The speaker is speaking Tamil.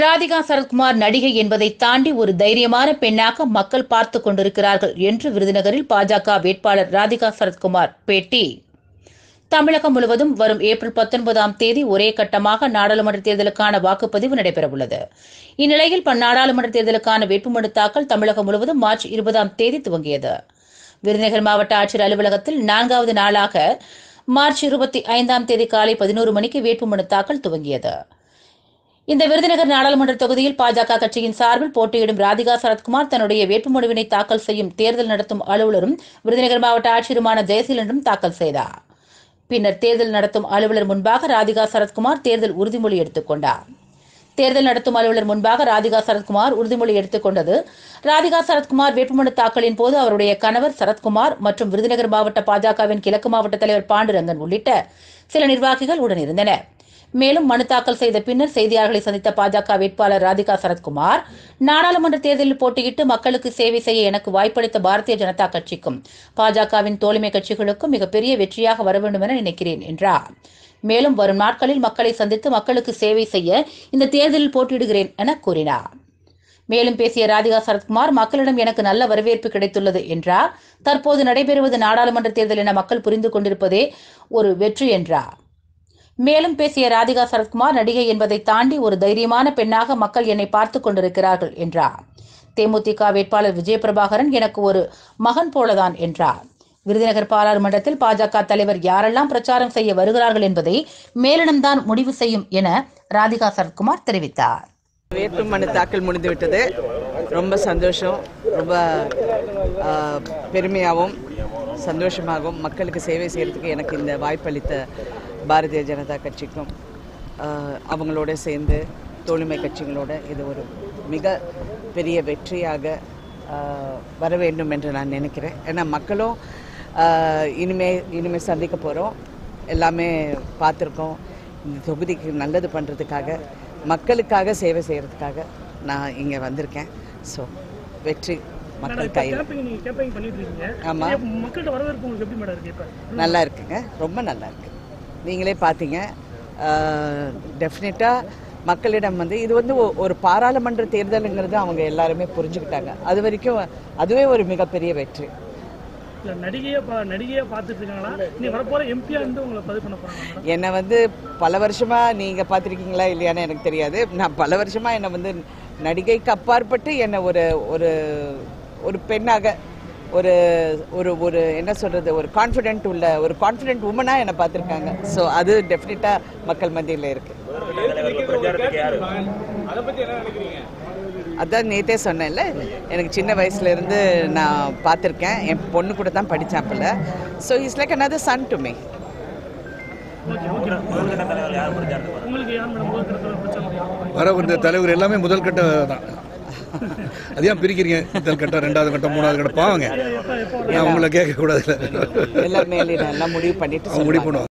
ராதிகா சரத்குமார் நடிகை என்பதை தாண்டி ஒரு தைரியமான பெண்ணாக மக்கள் பார்த்து கொண்டிருக்கிறார்கள் என்று விருதுநகரில் பாஜக வேட்பாளர் ராதிகா சரத்குமார் பேட்டி. தமிழகம் முழுவதும் வரும் ஏப்ரல் பத்தொன்பதாம் தேதி ஒரே கட்டமாக நாடாளுமன்ற தேர்தலுக்கான வாக்குப்பதிவு நடைபெறவுள்ளது. இந்நிலையில் நாடாளுமன்ற தேர்தலுக்கான வேட்புமனு தாக்கல் தமிழகம் முழுவதும் மார்ச் இருபதாம் தேதி துவங்கியது. விருதுநகர் மாவட்ட ஆட்சியர் அலுவலகத்தில் நான்காவது நாளாக மார்ச் இருபத்தி ஐந்தாம் தேதி காலை பதினோரு மணிக்கு வேட்புமனு தாக்கல் துவங்கியது. இந்த விருதுநகர் நாடாளுமன்ற தொகுதியில் பாஜக கட்சியின் சார்பில் போட்டியிடும் ராதிகா சரத்குமார் தன்னுடைய வேட்புமனுவினை தாக்கல் செய்யும் தேர்தல் நடத்தும் அலுவலரும் விருதுநகர் மாவட்ட ஆட்சியருமான ஜெயசீலனும் தாக்கல் செய்தார். பின்னர் தேர்தல் நடத்தும் அலுவலர் முன்பாக ராதிகா சரத்குமார் தேர்தல் உறுதிமொழி எடுத்துக் கொண்டார். தேர்தல் நடத்தும் அலுவலர் முன்பாக ராதிகா சரத்குமார் உறுதிமொழி எடுத்துக் கொண்டது. ராதிகா சரத்குமார் வேட்புமனு தாக்கலின் போது அவருடைய கணவர் சரத்குமார் மற்றும் விருதுநகர் மாவட்ட பாஜகவின் கிழக்கு மாவட்ட தலைவர் பாண்டுரங்கன் உள்ளிட்ட சில நிர்வாகிகள் உடனிருந்தனர். மேலும் மனு தாக்கல் செய்த பின்னர் செய்தியாளர்களை சந்தித்த பாஜக வேட்பாளர் ராதிகா சரத்குமார் நாடாளுமன்ற தேர்தலில் போட்டியிட்டு மக்களுக்கு சேவை செய்ய எனக்கு வாய்ப்பளித்த பாரதிய ஜனதா கட்சிக்கும் பாஜகவின் தோழமை கட்சிகளுக்கும் மிகப்பெரிய வெற்றியாக வர வேண்டும் என நினைக்கிறேன் என்றார். மேலும் வரும் நாட்களில் மக்களை சந்தித்து மக்களுக்கு சேவை செய்ய இந்த தேர்தலில் போட்டியிடுகிறேன் என கூறினார். மேலும் பேசிய ராதிகா சரத்குமார் மக்களிடம் எனக்கு நல்ல வரவேற்பு கிடைத்துள்ளது என்றார். தற்போது நடைபெறுவது நாடாளுமன்ற தேர்தல் என மக்கள் புரிந்து கொண்டிருப்பதே ஒரு வெற்றி என்றார். மேலும் பேசிய ராதிகா சரத்குமார் நடிகை என்பதை தாண்டி ஒரு தைரியமான பெண்ணாக மக்கள் என்னை பார்த்து கொண்டிருக்கிறார்கள் என்றார். தேமுதிக வேட்பாளர் விஜயபிரபாகரன் எனக்கு ஒரு மகன் போலதான் என்றார். விருதுநகர் பாராளுமன்றத்தில் பாஜக தலைவர் யாரெல்லாம் பிரச்சாரம் செய்ய வருகிறார்கள் என்பதை மேலிடம்தான் முடிவு செய்யும் என ராதிகா சரத்குமார் தெரிவித்தார். வேட்பு மனு தாக்கல் முடிந்துவிட்டது. ரொம்ப சந்தோஷம். ரொம்ப பெருமையாகவும் சந்தோஷமாகவும் மக்களுக்கு சேவை செய்கிறதுக்கு எனக்கு இந்த வாய்ப்பளித்த பாரதிய ஜனதா கட்சிக்கும் அவங்களோட சேர்ந்து தோழமை கட்சிகளோட இது ஒரு மிக பெரிய வெற்றியாக வர வேண்டும் என்று நான் நினைக்கிறேன். ஏன்னா மக்களும் இனிமே இனிமே சந்திக்க போகிறோம் எல்லாமே பார்த்துருக்கோம். இந்த தொகுதிக்கு நல்லது பண்ணுறதுக்காக மக்களுக்காக சேவை செய்கிறதுக்காக நான் இங்கே வந்திருக்கேன். ஸோ வெற்றி மக்கள் கையில். கேம்பெயின் நீங்க கேம்பெயின் பண்ணிட்டு இருக்கீங்க ஆமா. இப்ப மக்கள்கிட்ட வரவேற்பு உங்களுக்கு எப்படி மேடம் இருக்கு இப்ப? நல்லா இருக்குங்க. ரொம்ப நல்லா இருக்கு. நீங்களே பார்த்தீங்க டெஃபினட்டாக மக்களிடம் வந்து இது வந்து ஒரு பாராளுமன்ற தேர்தலுங்கிறது அவங்க எல்லாருமே புரிஞ்சுக்கிட்டாங்க. அது வரைக்கும் அதுவே ஒரு மிகப்பெரிய வெற்றி. என்னை வந்து பல வருஷமா நீங்க பார்த்துருக்கீங்களா இல்லையான்னு எனக்கு தெரியாது. நான் பல வருஷமா என்னை வந்து நடிகைக்கு அப்பாற்பட்டு என்னை ஒரு ஒரு ஒரு பெண்ணாக ஒரு ஒரு ஒரு என்ன சொல்றது ஒரு கான்ஃபிடென்ட் உள்ள ஒரு கான்ஃபிடென்ட் உமனா என்னை பார்த்துருக்காங்க. ஸோ அது டெஃபினட்டா மக்கள் மத்தியில் இருக்கு. அதான் நேத்தே சொன்னேன்ல எனக்கு சின்ன வயசுல இருந்து நான் பார்த்துருக்கேன். என் பொண்ணு கூட தான் படித்தாப்பில் so is like another son to me வர இந்த தலைவர் எல்லாமே முதல் கட்ட தான் அது ஏன் பிரிக்கிறீங்க? முதல் கட்டம் ரெண்டாவது கட்டம் மூணாவது கட்டம்? பாவங்க நான் உங்களை கேட்க கூடாது எல்லாம் முடிவு பண்ணிட்டு முடிவு. பண்ணுவாங்க.